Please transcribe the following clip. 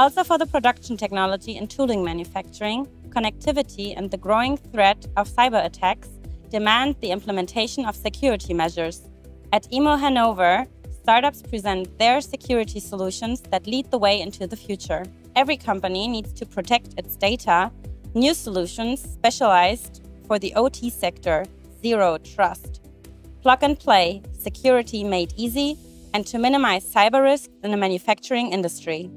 Also for the production technology and tooling manufacturing, connectivity and the growing threat of cyber attacks demand the implementation of security measures. At EMO Hannover, startups present their security solutions that lead the way into the future. Every company needs to protect its data. New solutions specialized for the OT sector, Zero Trust. Plug and play, security made easy, and to minimize cyber risk in the manufacturing industry.